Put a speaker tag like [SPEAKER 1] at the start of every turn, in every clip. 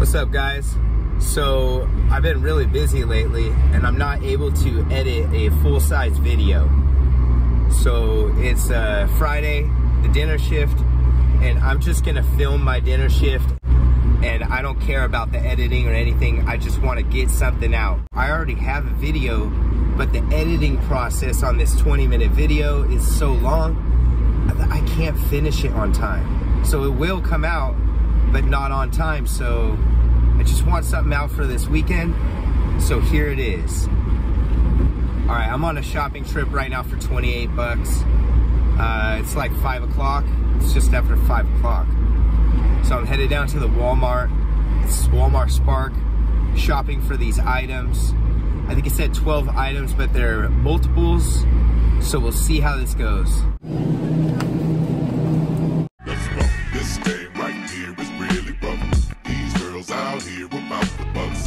[SPEAKER 1] What's up guys? So I've been really busy lately and I'm not able to edit a full-size video. So it's uh, Friday, the dinner shift, and I'm just gonna film my dinner shift and I don't care about the editing or anything. I just wanna get something out. I already have a video, but the editing process on this 20 minute video is so long, I can't finish it on time. So it will come out, but not on time. So I just want something out for this weekend. So here it is. All right, I'm on a shopping trip right now for 28 bucks. Uh, it's like five o'clock. It's just after five o'clock. So I'm headed down to the Walmart. It's Walmart Spark, shopping for these items. I think it said 12 items, but they're multiples. So we'll see how this goes.
[SPEAKER 2] Here is really rough. These girls out here about the bucks.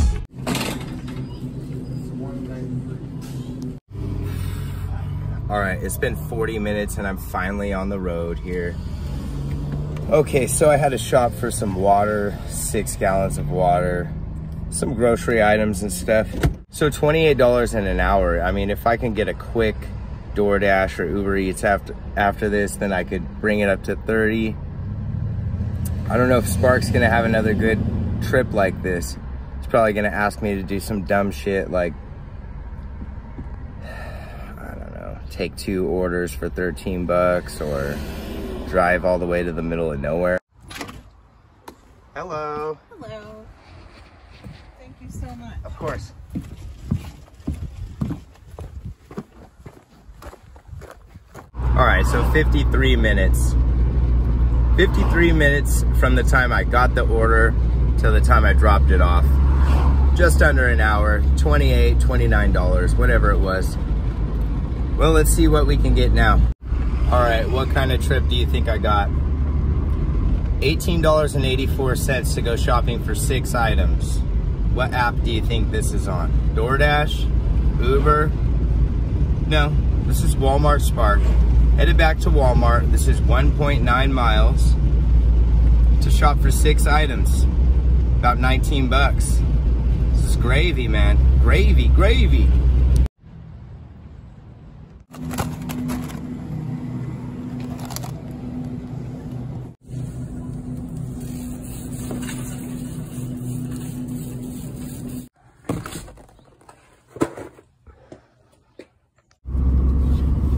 [SPEAKER 1] All right, it's been 40 minutes and I'm finally on the road here. Okay, so I had to shop for some water, six gallons of water, some grocery items and stuff. So $28 in an hour. I mean, if I can get a quick DoorDash or Uber Eats after after this, then I could bring it up to 30. I don't know if Spark's gonna have another good trip like this. He's probably gonna ask me to do some dumb shit like I don't know, take two orders for 13 bucks or drive all the way to the middle of nowhere. Hello.
[SPEAKER 3] Hello. Thank you so much.
[SPEAKER 1] Of course. All right, so 53 minutes. 53 minutes from the time I got the order till the time I dropped it off. Just under an hour, 28, $29, whatever it was. Well, let's see what we can get now. All right, what kind of trip do you think I got? $18.84 to go shopping for six items. What app do you think this is on? DoorDash? Uber? No, this is Walmart Spark. Headed back to Walmart. This is 1.9 miles to shop for six items. About 19 bucks. This is gravy, man. Gravy, gravy.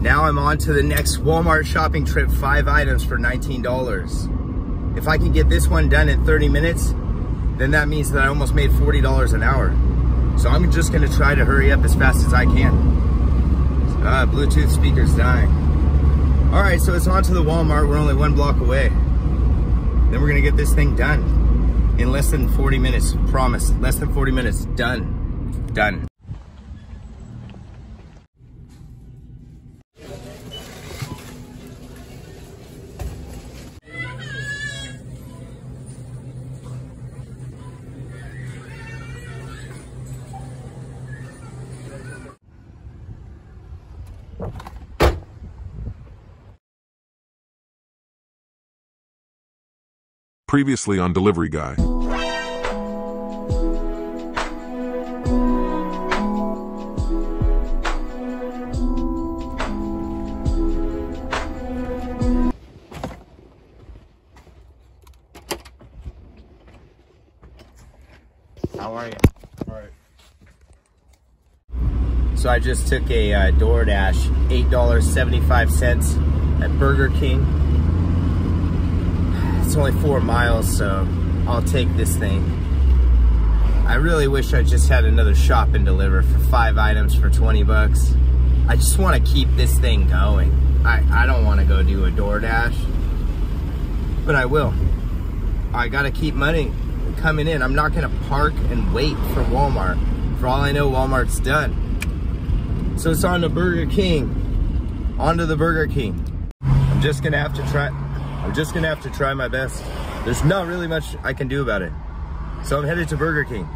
[SPEAKER 1] Now I'm on to the next Walmart shopping trip, five items for $19. If I can get this one done in 30 minutes, then that means that I almost made $40 an hour. So I'm just gonna try to hurry up as fast as I can. Uh, Bluetooth speaker's dying. All right, so it's on to the Walmart. We're only one block away. Then we're gonna get this thing done in less than 40 minutes, promise. Less than 40 minutes, done, done.
[SPEAKER 2] Previously on Delivery Guy.
[SPEAKER 1] How are you? So I just took a uh, DoorDash, eight dollars seventy-five cents at Burger King. It's only four miles, so I'll take this thing. I really wish I just had another shop and deliver for five items for 20 bucks. I just want to keep this thing going. I, I don't want to go do a DoorDash, but I will. I got to keep money coming in. I'm not going to park and wait for Walmart. For all I know, Walmart's done. So it's on to Burger King. On to the Burger King. I'm just going to have to try. I'm just to have to try my best. There's not really much I can do about it. So I'm headed to Burger King.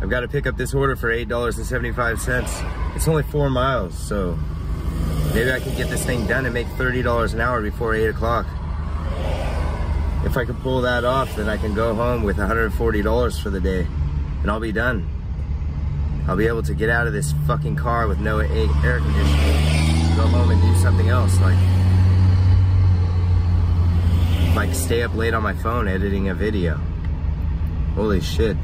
[SPEAKER 1] I've got to pick up this order for $8.75. It's only four miles, so maybe I can get this thing done and make $30 an hour before eight o'clock. if I can pull that off, then I can go home with $140 for the day and I'll be done. I'll be able to get out of this fucking car with no air conditioning, go home and do something else, like, like stay up late on my phone editing a video. Holy shit.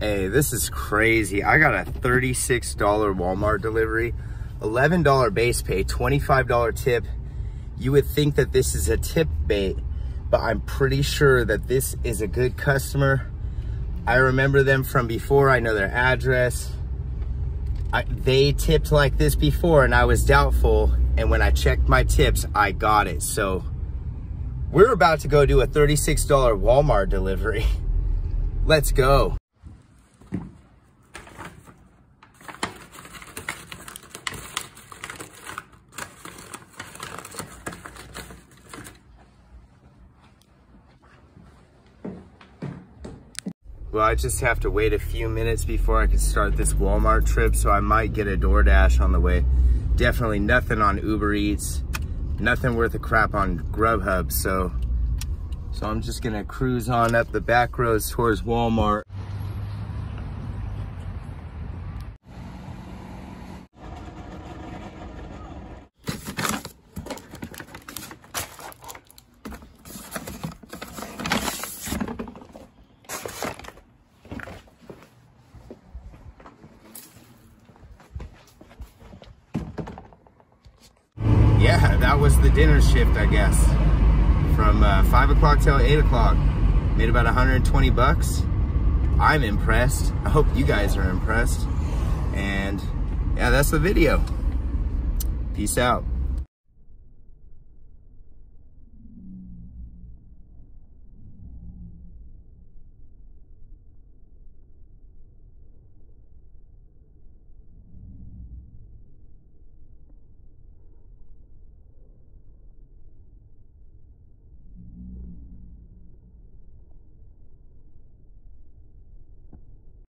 [SPEAKER 1] Hey, this is crazy. I got a $36 Walmart delivery, $11 base pay, $25 tip. You would think that this is a tip bait, but I'm pretty sure that this is a good customer. I remember them from before. I know their address. I, they tipped like this before and I was doubtful. And when I checked my tips, I got it. So we're about to go do a $36 Walmart delivery. Let's go. Well, I just have to wait a few minutes before I can start this Walmart trip, so I might get a DoorDash on the way. Definitely nothing on Uber Eats, nothing worth a crap on Grubhub, so, so I'm just gonna cruise on up the back roads towards Walmart. Yeah, that was the dinner shift, I guess. From uh, 5 o'clock till 8 o'clock. Made about 120 bucks. I'm impressed. I hope you guys are impressed. And yeah, that's the video. Peace out.